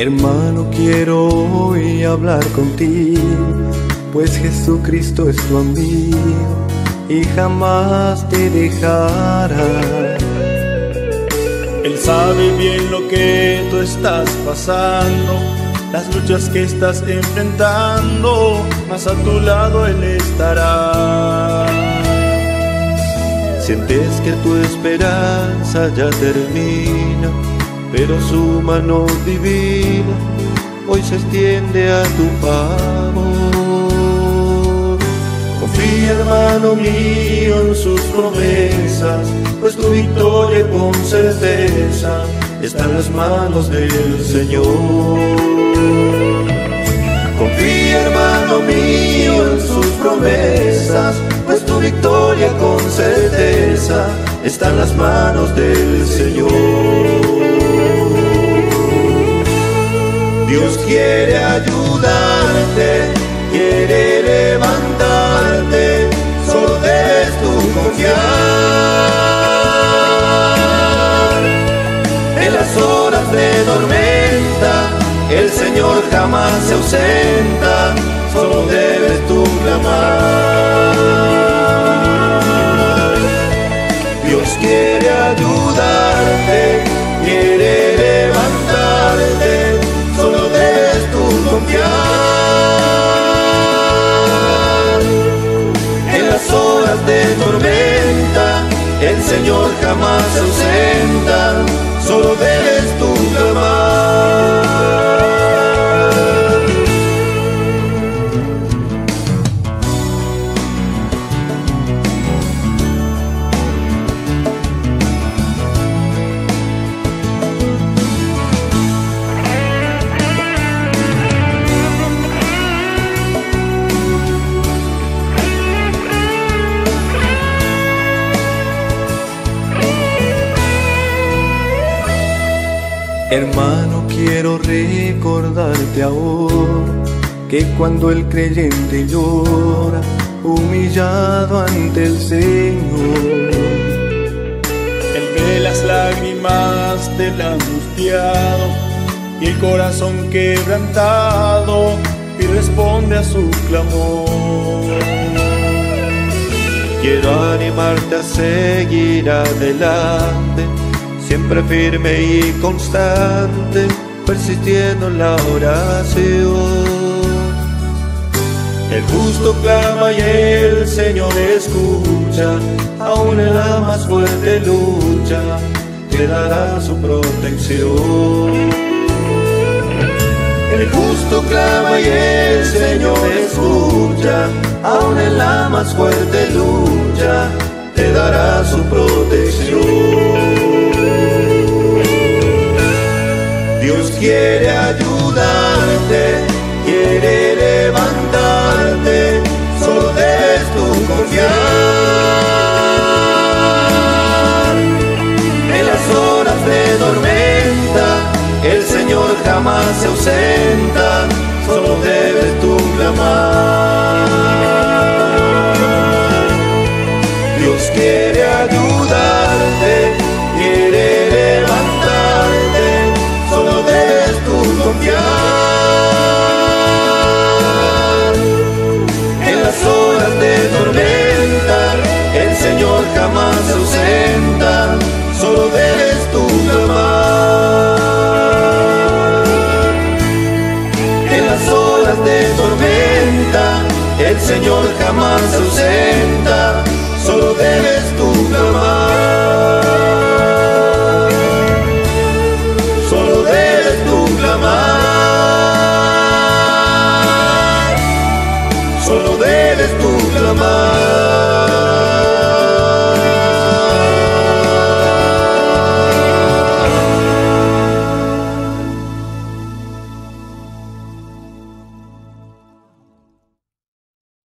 Hermano, quiero hoy hablar contigo, pues Jesucristo es tu amigo y jamás te dejará. Él sabe bien lo que tú estás pasando, las luchas que estás enfrentando, más a tu lado Él estará. Sientes que tu esperanza ya termina, pero su mano divina hoy se extiende a tu favor. Confía, hermano mío, en sus promesas, pues tu victoria con certeza está en las manos del Señor. Confía, hermano mío, en sus promesas, pues tu victoria con certeza está en las manos del Señor. Quiere ayudarte, quiere levantarte, solo debes tú confiar. En las horas de tormenta, el Señor jamás se ausenta, solo debes tú clamar. Señor jamás se Hermano, quiero recordarte ahora que cuando el creyente llora, humillado ante el Señor, Él ve las lágrimas del angustiado y el corazón quebrantado y responde a su clamor. quiero animarte a seguir adelante, siempre firme y constante, persistiendo en la oración. El justo clama y el Señor escucha, aún en la más fuerte lucha, te dará su protección. El justo clama y el Señor escucha, aún en la más fuerte lucha, te dará su protección. Quiere ayudarte, quiere levantarte, solo debes tú confiar. En las horas de tormenta, el Señor jamás se ausenta, solo debes tú clamar. Dios quiere ayudarte, jamás se ausenta, solo debes tú clamar. Solo debes tú clamar. Solo debes tú clamar.